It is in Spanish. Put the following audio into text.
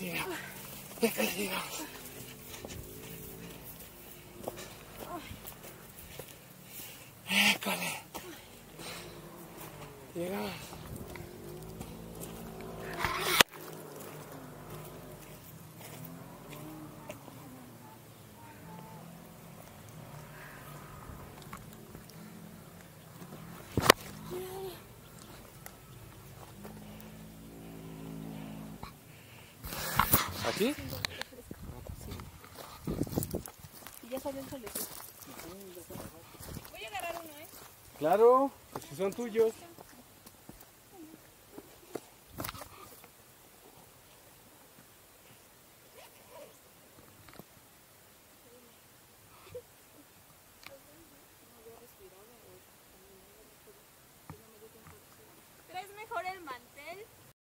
Llegamos. École. Llegamos. ¿Aquí? Y ya salió el solecito. Voy a agarrar uno, ¿eh? Claro, pues si son tuyos.